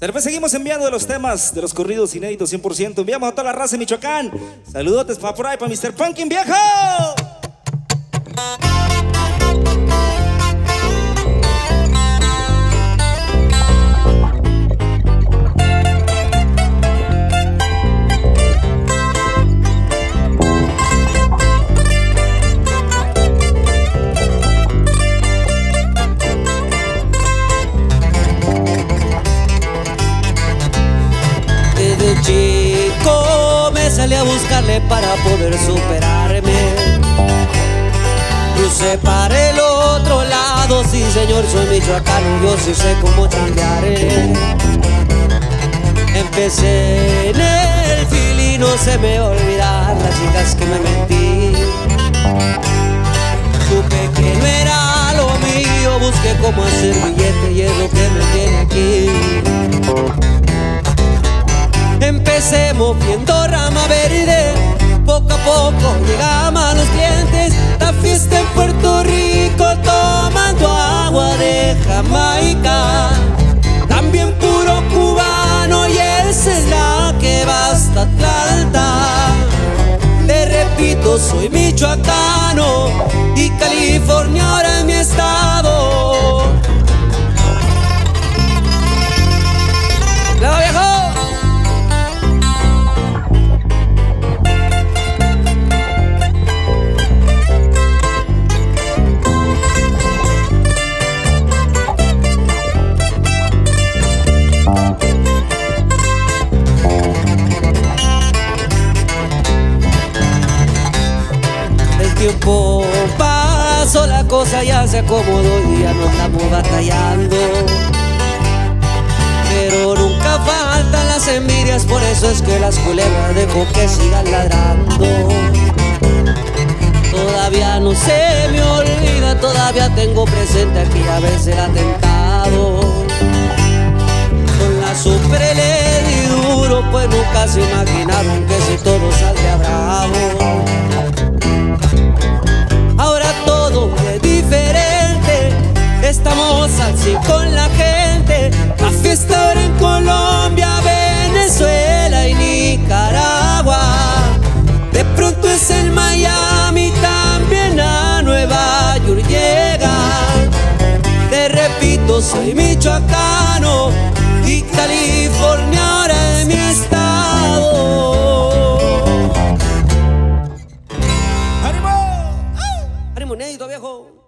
Después seguimos enviando los temas de los corridos inéditos 100%. Enviamos a toda la raza de Michoacán. Saludotes para por ahí, para Mr. Pumpkin viejo. Salí a buscarle para poder superarme. Crucé para el otro lado, sí señor, soy michoacano, yo sí sé cómo chambear. Empecé en el fil y no se me olvidar las chicas que me mentí. Supe que no era lo mío, busqué cómo hacer billete y es lo que me tiene aquí. Empecé moviendo poco a poco llegamos los clientes. La fiesta en Puerto Rico tomando agua de Jamaica. También puro cubano y esa es la que va hasta Atlanta. Te repito, soy michoacano y California tiempo pasó, la cosa ya se acomodó y ya no estamos batallando. Pero nunca faltan las envidias, por eso es que las culebras dejo que sigan ladrando. Todavía no se me olvida, todavía tengo presente aquella vez el atentado. Con la super duro, pues nunca se imaginaron soy michoacano y California ahora es mi estado. ¡Ánimo! ¡Ánimo, Nédito, viejo!